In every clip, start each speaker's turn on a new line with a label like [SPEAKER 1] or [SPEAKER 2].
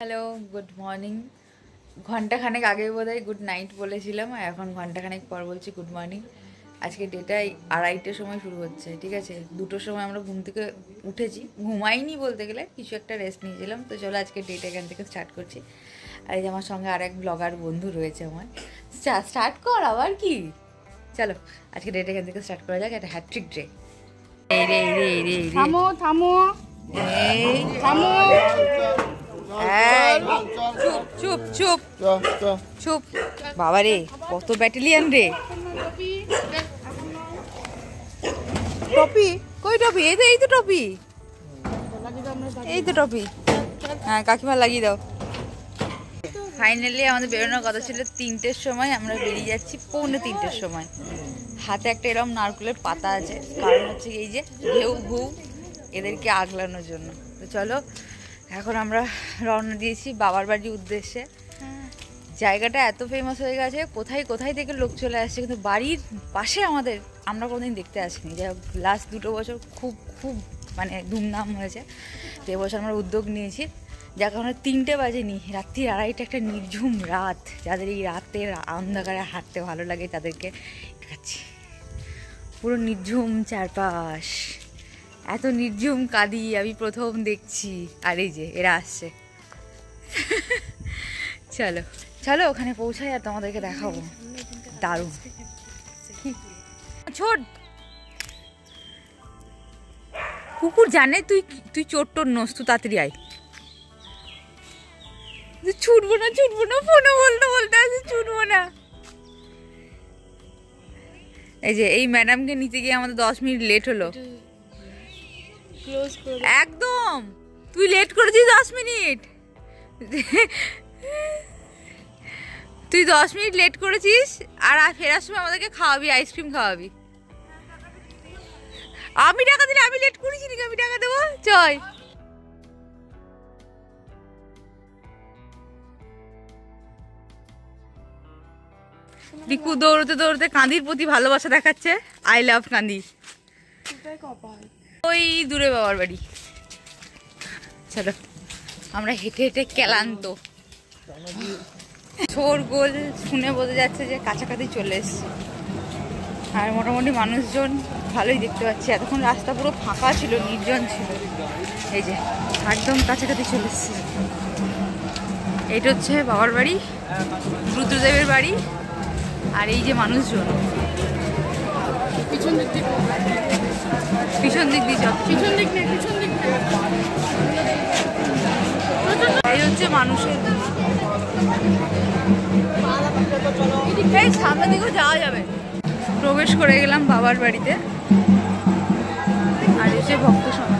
[SPEAKER 1] Hello good morning ঘন্টাখানেক আগে বোধহয় গুড নাইট বলেছিলাম আর এখন ঘন্টাখানেক পর বলছি গুড মর্নিং আজকে ডেটাই আড়াইটের সময় শুরু হচ্ছে ঠিক আছে? দুটোর সময় আমরা ঘুম থেকে উঠেছি। ঘুমাইনি বলতে গেলে কিছু একটা রেস্ট নিয়েছিলাম। তো চলো আজকে ডেটা এখান থেকে স্টার্ট করছি। আর এই যে আমার সঙ্গে আর এক ব্লগার বন্ধু রয়েছে আমার। স্টার্ট কর আবার কি? চলো আজকে ডেটা এখান থেকে স্টার্ট করা যাক একটা হ্যাট্রিক ড্রে এই রে রে রে রে।
[SPEAKER 2] থামো থামো।
[SPEAKER 1] এই।
[SPEAKER 2] থামো।
[SPEAKER 1] চুপ চুপ বাবা রে কত ব্যাটালিয়ান রে। টপি? কই টপি? এই তো এই তো টপি। এই তো টপি। হ্যাঁ কাকিমা লাগিয়ে দাও। ফাইনালি আমাদের বেরোনোর কথা ছিল তিনটের সময় আমরা বেরিয়ে যাচ্ছি পৌনে তিনটের সময়। হাতে একটা এরকম নারকেলের পাতা আছে। কারণ হচ্ছে এই যে ঢেউ ঘু এদেরকে আগলানোর জন্য। তো চলো এখন আমরা রওনা দিয়েছি বাবার বাড়ির উদ্দেশ্যে। জায়গাটা এত ফেমাস হয়ে গেছে কোথায় কোথায় থেকে লোক চলে আসছে কিন্তু বাড়ির পাশে আমাদের আমরা কোনোদিন দেখতে আসিনি। যাই হোক লাস্ট দুটো বছর খুব খুব মানে ধুমধাম হয়েছে। তো এবছর আমরা উদ্যোগ নিয়েছি। যার কারণে তিনটে বাজেনি রাত্রি আড়াইটা একটা নির্ঝুম রাত। যাদের এই রাতের অন্ধকারে হাঁটতে ভালো লাগে তাদেরকে দেখাচ্ছি। পুরো নির্ঝুম চারপাশ। এত নির্ঝুম কাঁদি আমি প্রথম দেখছি। আর এই যে, এরা আসছে। চলো চলো ওখানে পৌঁছাই আর তোমাদেরকে দেখাবো। দারুণ। ছোট! কুকুর জানে তুই তুই চোর টোর নোস, তুই তাড়াতাড়ি আয়। ছুটবো না ছুটবো না, ফোনে বলতে বলতে আছে ছুটবো না। এই যে, এই ম্যাডামকে নিতে গিয়ে আমাদের দশ মিনিট লেট হলো।
[SPEAKER 2] ক্লোজ করে
[SPEAKER 1] একদম। তুই লেট করেছিস দশ মিনিট। তুই দশ মিনিট লেট করেছিস আর আর ফেরার সময় আমাদেরকে খাওয়াবি আইসক্রিম খাওয়াবি। আমি টাকা দিলে আমি লেট করেছি নাকি? আমি টাকা দেবো? চয় রিকু দৌড়তে দৌড়তে কাঁদির প্রতি ভালোবাসা দেখাচ্ছে। আই লাভ কাঁদি
[SPEAKER 2] কপাল।
[SPEAKER 1] ওই দূরে বাবার বাড়ি। চলো, আমরা হেঁটে হেঁটে ক্লান্ত। ছোর গোল শুনে বোঝা যাচ্ছে যে কাছাকাছি চলে এসছে। আর মোটামুটি মানুষজন ভালোই দেখতে পাচ্ছি। এতক্ষণ রাস্তা পুরো ফাঁকা ছিল, নির্জন ছিল। এই যে, একদম কাছাকাছি চলে এসছে। এটা হচ্ছে বাবার বাড়ি, রুদ্রদেবের বাড়ি, আর এই যে মানুষজন।
[SPEAKER 2] পিছন দিক
[SPEAKER 1] পিছন দিক দিয়ে যাও।
[SPEAKER 2] পিছন দিক নেই পিছন দিক
[SPEAKER 1] এই হচ্ছে মানুষের এই সামনের দিকেও যাওয়া যাবে। প্রবেশ করে গেলাম বাবার বাড়িতে। আর এসে ভক্ত সমাগম।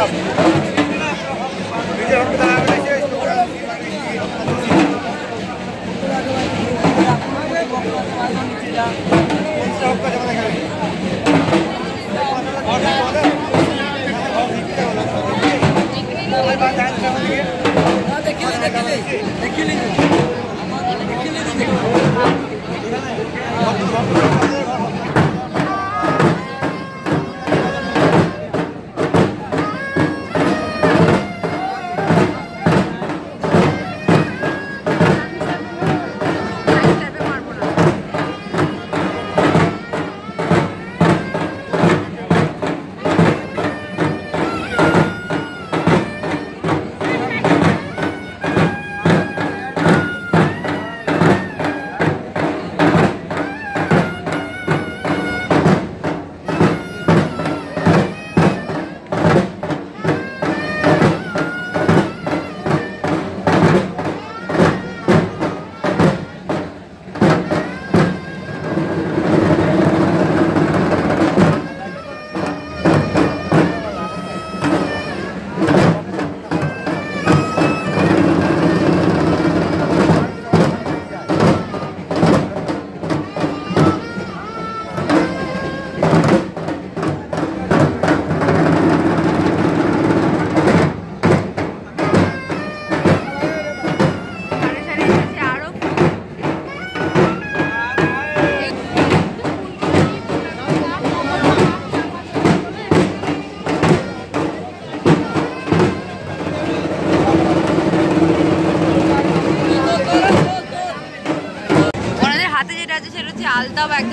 [SPEAKER 1] up.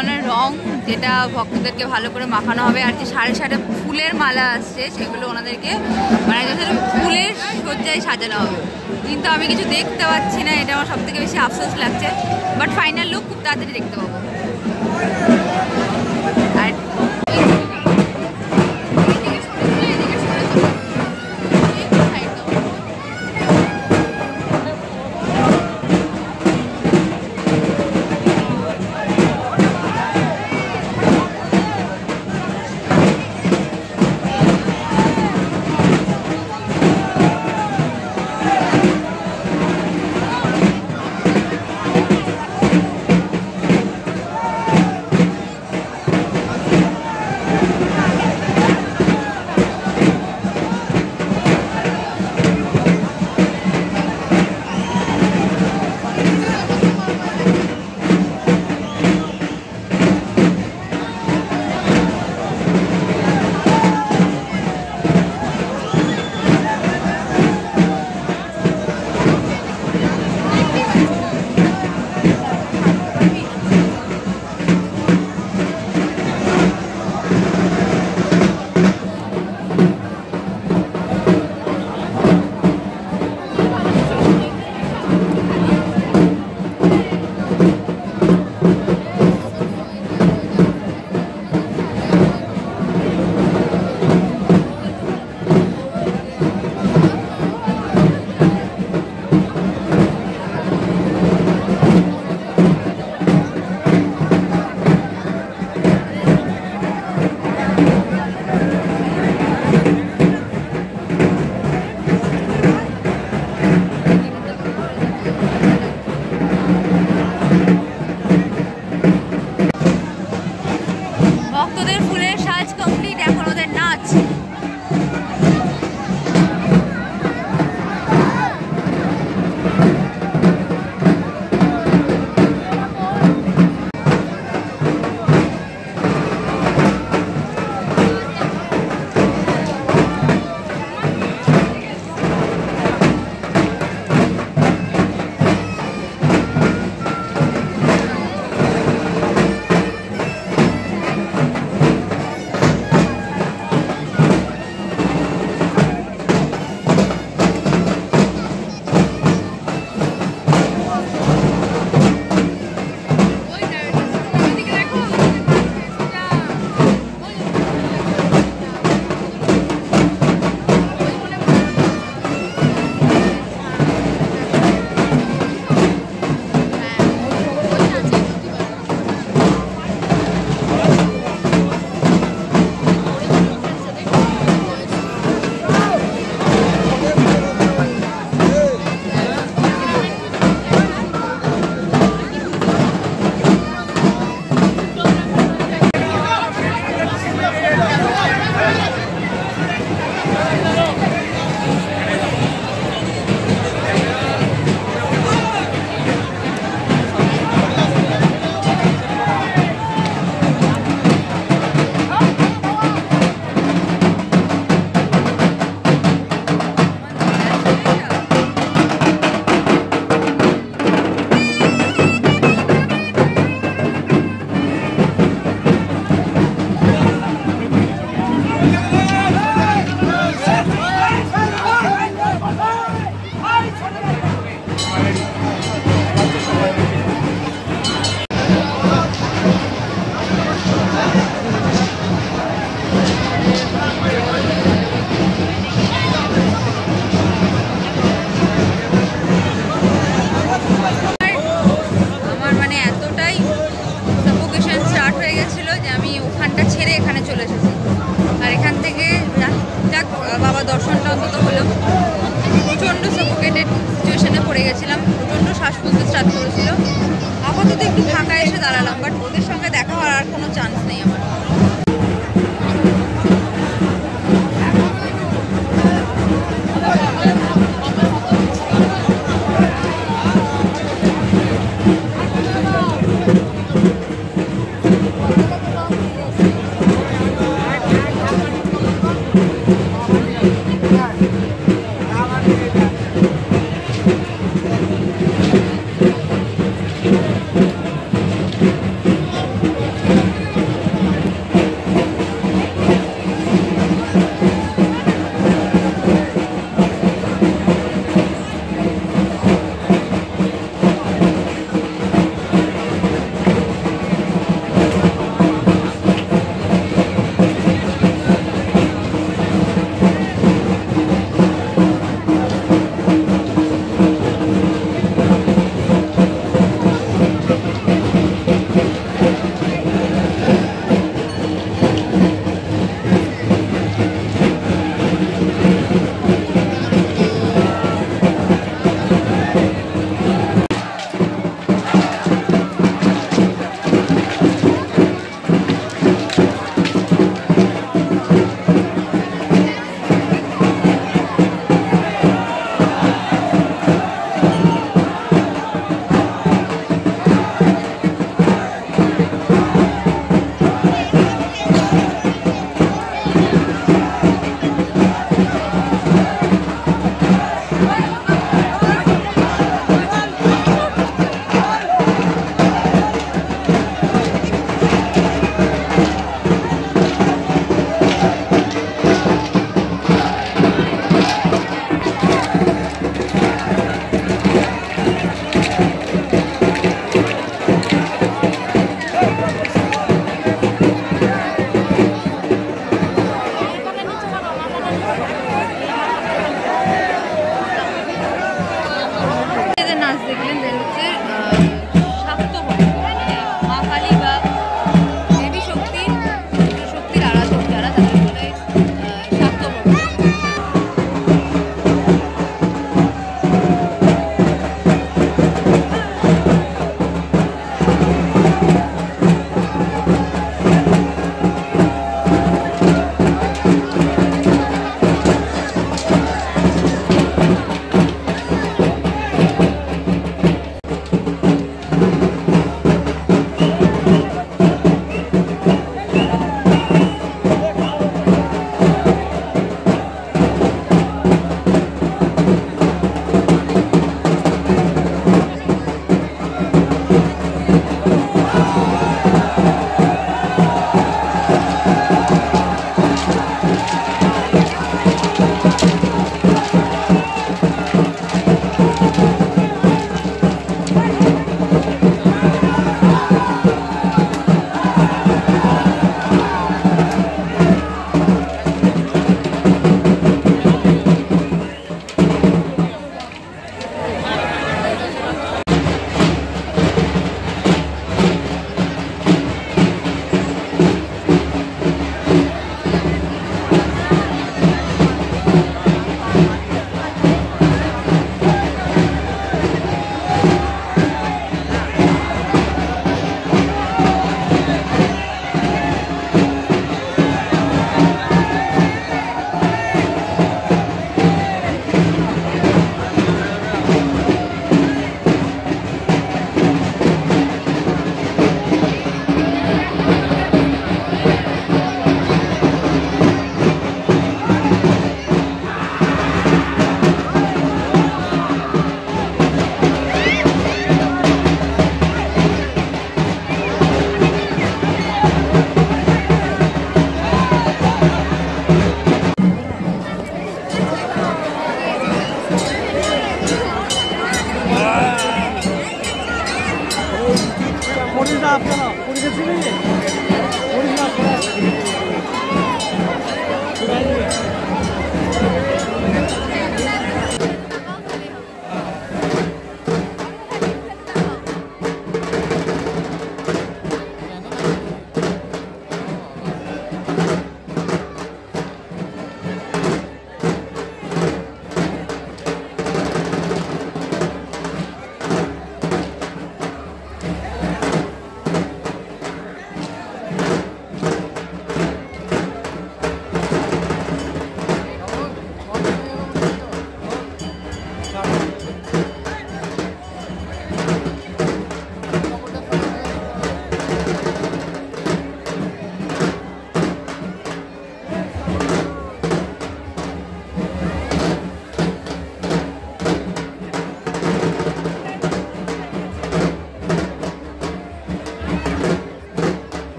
[SPEAKER 1] ধরনের রং যেটা ভক্তদেরকে ভালো করে মাখানো হবে। আর যে সাড়ে সাড়ে ফুলের মালা আসছে, সেগুলো ওনাদেরকে মানে ফুলের সজ্জায় সাজানো হবে। কিন্তু আমি কিছু দেখতে পাচ্ছি না, এটা আমার সব থেকে বেশি আফসোস লাগছে। বাট ফাইনাল লুক খুব তাড়াতাড়ি দেখতে পাবো।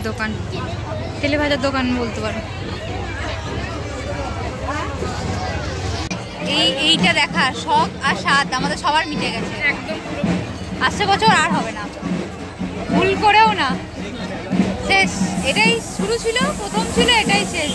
[SPEAKER 1] মিষ্টির দোকান। তেলে ভাজার দোকান বলতে পারো। এই এইটা দেখা শখ আর স্বাদ আমাদের সবার মিটে গেছে।
[SPEAKER 2] একদম
[SPEAKER 1] আসছে বছর আর হবে না। ভুল করেও না। শেষ। এটাই শুরু ছিল প্রথম ছিল এটাই শেষ।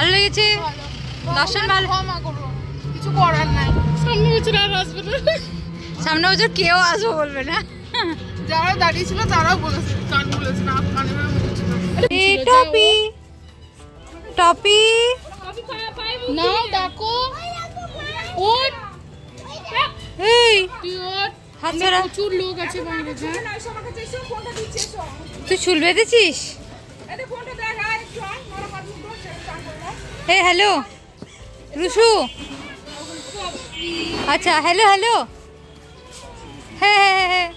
[SPEAKER 1] ভালো লেগেছে? দর্শন ভালো?
[SPEAKER 2] কিছু করার নাই। সামনে বছর আর আসবে না।
[SPEAKER 1] সামনে বছর কেউ আসব বলবে না।
[SPEAKER 2] যারা দাঁড়িয়ে ছিল তারাও বলেছে গান বলেছে না
[SPEAKER 1] টপি টপি।
[SPEAKER 2] নাও ডাকো। ওট
[SPEAKER 1] এই।
[SPEAKER 2] তুই ওট
[SPEAKER 1] হাত ছাড়া।
[SPEAKER 2] প্রচুর লোক আছে বাইরে
[SPEAKER 1] তুই চুল বেঁধেছিস? এই হ্যালো। রুশু। আচ্ছা হ্যালো হ্যালো। হ্যাঁ হ্যাঁ,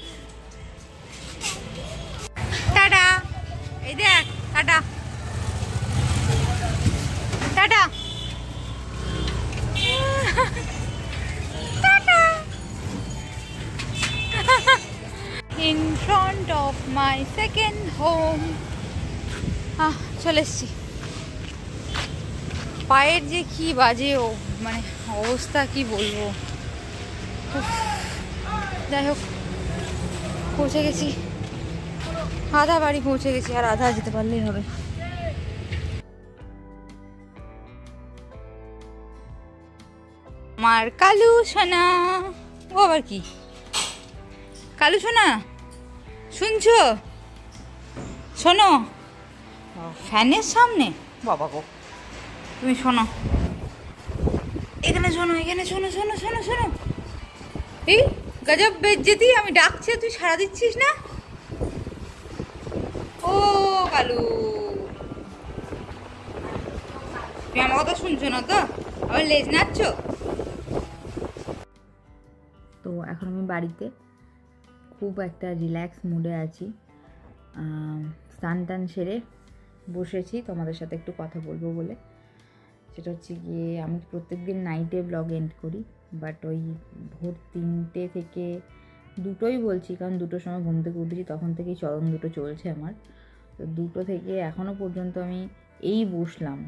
[SPEAKER 1] টাটা। এই দেখ tata. Tata. In front of my second home ah চলে এসছি। পায়ের যে কি বাজে ও মানে অবস্থা কি বলব? যাই হোক পৌঁছে গেছি। আধা বাড়ি পৌঁছে গেছি আর আধা যেতে পারলেই হবে। আমার কালু সোনা। ও আবার কি? কালু সোনা শুনছো? শোনো ফ্যানের সামনে। বাবা গো। তুমি শোনো। এখানে শোনো এখানে শোনো শোনো শোনো শোনো। এই, গজব বেজ্জেতি, আমি ডাকছি তুই সাড়া দিচ্ছিস না? ও কালু তুমি আমার কথা শুনছো না তো? আবার লেজ নাচছো তো এখন আমি বাড়িতে খুব একটা রিল্যাক্স মুডে আছি। স্নান টান সেরে বসেছি, তোমাদের সাথে একটু কথা বলব বলে। সেটা হচ্ছে গিয়ে আমি প্রত্যেক দিন নাইটে ব্লগ এন্ড করি বাট ওই ভোর তিনটে থেকে দুটোই বলছি, কারণ দুটোর সময় ঘুম থেকে উঠেছি, তখন থেকেই চরণ দুটো চলছে আমার। তো দুটো থেকে এখনও পর্যন্ত আমি এই বসলাম।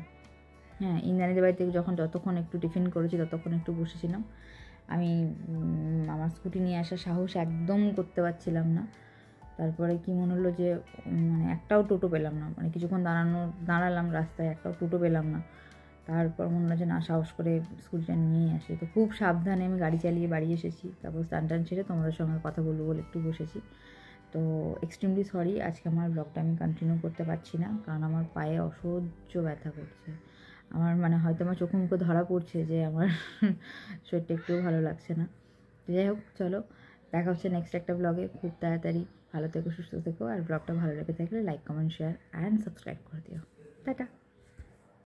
[SPEAKER 1] হ্যাঁ ইন্দ্রাণীদের বাড়িতে যখন যতক্ষণ একটু টিফিন করেছি, ততক্ষণ একটু বসেছিলাম। আমি আমার স্কুটি নিয়ে আসার সাহস একদম করতে পারছিলাম না। তারপরে কি মনে হলো যে মানে একটাও টোটো পেলাম না মানে কিছুক্ষণ দাঁড়ানো, দাঁড়ালাম রাস্তায়, একটাও টোটো পেলাম না। তারপর মনে হলো যে না, সাহস করে স্কুটিটা নিয়ে আসি। তো খুব সাবধানে আমি গাড়ি চালিয়ে বাড়ি এসেছি। তারপর স্নান টান সেরে তোমাদের সঙ্গে কথা বলব বলে একটু বসেছি। তো এক্সট্রিমলি সরি আজকে আমার ব্লগটা আমি কন্টিনিউ করতে পারছি না, কারণ আমার পায়ে অসহ্য ব্যথা করছে। আমার মানে হয়তো আমার চোখে মুখে ধরা পড়ছে যে আমার শরীরটা একটুও ভালো লাগছে না। যাই হোক, চলো, দেখা হচ্ছে নেক্সট একটা ব্লগে খুব তাড়াতাড়ি ভালো থেকো, সুস্থ থেকো। আর ব্লগটা ভালো লেগে থাকলে like comment share and subscribe করে দিও। টাটা!